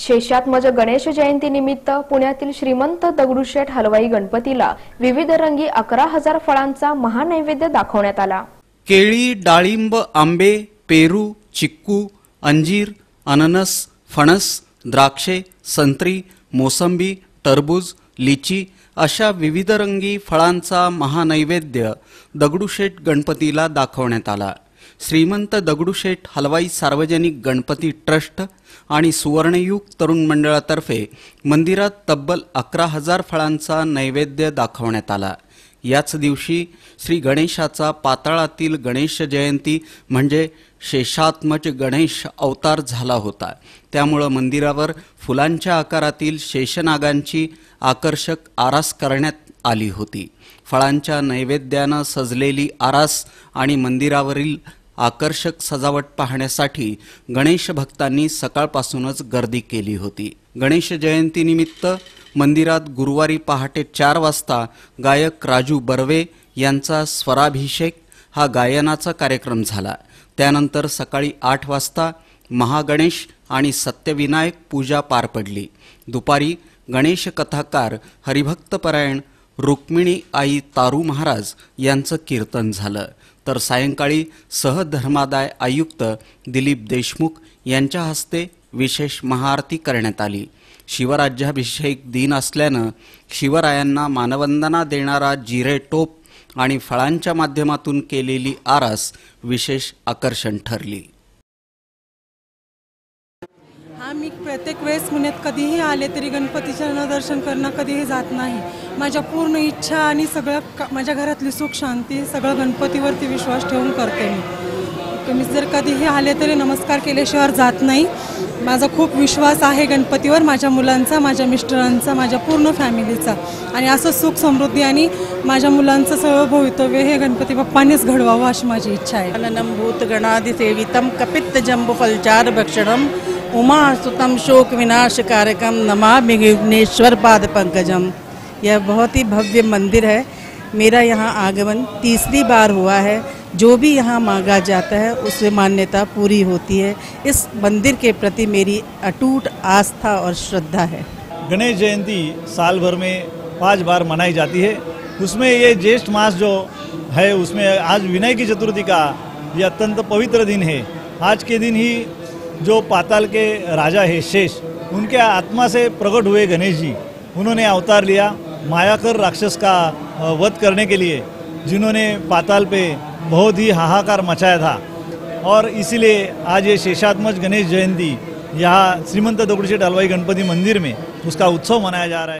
शेषात्मज गणेश जयंती निमित्त पुण्यातील श्रीमंत दगडूशेठ हलवाई गणपतीला विविध रंगी अकरा हजार फळांचा महानैवेद्य दाखवण्यात आला. केळी डाळिंब आंबे पेरू चिक्कू अंजीर अननस फणस द्राक्षे संत्री मोसंबी टरबूज लिची अशा विविध रंगी फळांचा महानैवेद्य दगडूशेठ गणपतीला दाखवण्यात आला. श्रीमंत दगडूशेठ हलवाई सार्वजनिक गणपती ट्रस्ट आणि सुवर्णयुग तरुण मंडळातर्फे मंदिरात तब्बल अकरा हजार फळांचा नैवेद्य दाखवण्यात आला. याच दिवशी श्री गणेशाचा पाताळातील गणेश जयंती म्हणजे शेषात्मज गणेश अवतार झाला होता. त्यामुळं मंदिरावर फुलांच्या आकारातील शेषनागांची आकर्षक आरास करण्यात आली होती. फळांच्या नैवेद्यानं सजलेली आरास आणि मंदिरावरील आकर्षक सजावट पाहण्यासाठी गणेश भक्तांनी सकाळपासूनच गर्दी केली होती. गणेश जयंतीनिमित्त मंदिरात गुरुवारी पहाटे चार वाजता गायक राजू बर्वे यांचा स्वराभिषेक हा गायनाचा कार्यक्रम झाला. त्यानंतर सकाळी आठ वाजता महागणेश आणि सत्यविनायक पूजा पार पडली. दुपारी गणेश कथाकार हरिभक्तपरायण रुक्मिणी आई तारू महाराज यांचं कीर्तन झालं. तर सायंकाळी सहधर्मादाय आयुक्त दिलीप देशमुख यांच्या हस्ते विशेष महाआरती करण्यात आली. शिवराज्याभिषेक दिन असल्यानं शिवरायांना मानवंदना देणारा जिरे टोप आणि फळांच्या माध्यमातून केलेली आरास विशेष आकर्षण ठरली. आम्ही मी प्रत्येक वेळेस पुण्यात कधीही आले तरी गणपतीचं न दर्शन करणं कधीही जात नाही. माझ्या पूर्ण इच्छा आणि सगळं माझ्या घरातली सुख शांती सगळं गणपतीवरती विश्वास ठेवून करते मी. मी जर कधीही आले तरी नमस्कार केल्याशिवाय जात नाही. माझा खूप विश्वास आहे गणपतीवर माझ्या मुलांचा माझ्या मिस्टरांचा माझ्या पूर्ण फॅमिलीचा. आणि असं सुख समृद्धी आणि माझ्या मुलांचं सगळं भवितव्य हे गणपती बाप्पांनीच घडवावं अशी माझी इच्छा आहे. अननं भूतगणादिसेवितं कपित्तजम्बुफलचारुभक्षणम् उमासुतं शोकविनाशकारकं नमामि विघ्नेश्वर पाद पंकजम यह बहुत ही भव्य मंदिर है। मेरा यहाँ आगमन तीसरी बार हुआ है। जो भी यहाँ मांगा जाता है, उससे मान्यता पूरी होती है। इस मंदिर के प्रति मेरी अटूट आस्था और श्रद्धा है। गणेश जयंती साल भर में पाँच बार मनाई जाती है। उसमें ये ज्येष्ठ मास जो है, उसमें आज विनय की चतुर्थी का ये अत्यंत पवित्र दिन है। आज के दिन ही जो पाताल के राजा है, शेष, उनके आत्मा से प्रकट हुए गणेश जी, उन्होंने अवतार लिया मायाकर राक्षस का वध करने के लिए, जिन्होंने पाताल पे बहुत ही हाहाकार मचाया था। और इसीलिए आज ये शेषात्मज गणेश जयंती, यहाँ श्रीमंत दगड़ूशेठ हलवाई गणपति मंदिर में उसका उत्सव मनाया जा रहा है।